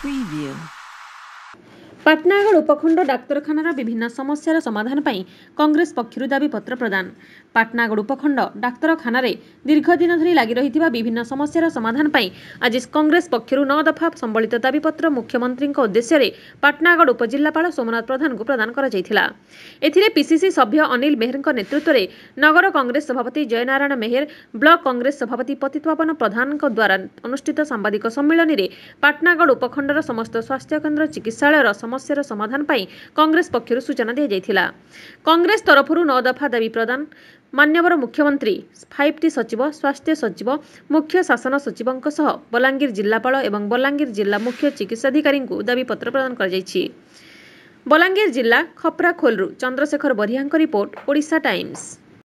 preview. Patnagarh ଉପଖଣ୍ଡ ଡାକ୍ତରଖାନାର ବିଭିନ୍ନ ସମସ୍ୟାର ସମାଧାନ ପାଇଁ କଂଗ୍ରେସ ପକ୍ଷରୁ ଦାବିପତ୍ର ପ୍ରଦାନ। ପାଟଣାଗଡ଼ ଉପଖଣ୍ଡ ଡାକ୍ତରଖାନାରେ ଦୀର୍ଘ ଦିନ ଧରି ଲାଗି ରହିଥିବା ବିଭିନ୍ନ ସମସ୍ୟାର ସମାଧାନ ପାଇଁ ଆଜି କଂଗ୍ରେସ ପକ୍ଷରୁ ନଅ ଦଫା ସମ୍ବଳିତ ଦାବିପତ୍ର ମୁଖ୍ୟମନ୍ତ୍ରୀଙ୍କ ଉଦ୍ଦେଶ୍ୟରେ ପାଟଣାଗଡ଼ ଉପଜିଲ୍ଲାପାଳ ସୋମନାଥ ପ୍ରଧାନଙ୍କୁ ପ୍ରଦାନ କରାଯାଇଥିଲା। ଏଥିରେ ପିସିସି ସଭ୍ୟ ଅନିଲ ମେହେରଙ୍କ ନେତୃତ୍ୱରେ ନଗର କଂଗ୍ରେସ ସଭାପତି ଜୟନାରାୟଣ ମେହେର ବ୍ଲକ କଂଗ୍ରେସ ସଭାପତି ପତିତପାବନ ପ୍ରଧାନଙ୍କ ଦ୍ୱାରା ଅନୁଷ୍ଠିତ ସାମ୍ବାଦିକ ସମ୍ମିଳନୀରେ ପାଟଣାଗଡ଼ ଉପଖଣ୍ଡର ସମସ୍ତ ସ୍ୱାସ୍ଥ୍ୟକେନ୍ଦ୍ର ଚିକିତ୍ସାଳୟର ସମସ୍ୟାର ସମାଧାନ ପାଇଁ କଂଗ୍ରେସ ପକ୍ଷରୁ ସୂଚନା ଦିଆଯାଇଥିଲା। କଂଗ୍ରେସ ତରଫରୁ ନଅ ଦଫା ଦାବି ପ୍ରଦାନ। ମାନ୍ୟବର ମୁଖ୍ୟମନ୍ତ୍ରୀ ଫାଇଭ୍ ଟି ସଚିବ ସ୍ୱାସ୍ଥ୍ୟ ସଚିବ ମୁଖ୍ୟ ଶାସନ ସଚିବଙ୍କ ସହ ବଲାଙ୍ଗୀର ଜିଲ୍ଲାପାଳ ଏବଂ ବଲାଙ୍ଗୀର ଜିଲ୍ଲା ମୁଖ୍ୟ ଚିକିତ୍ସାଧିକାରୀଙ୍କୁ ଦାବିପତ୍ର ପ୍ରଦାନ କରାଯାଇଛି। ବଲାଙ୍ଗୀର ଜିଲ୍ଲା ଖପ୍ରାଖୋଲରୁ ଚନ୍ଦ୍ରଶେଖର ବରିହାଙ୍କ ରିପୋର୍ଟ ଓଡ଼ିଶା ଟାଇମ୍ସ।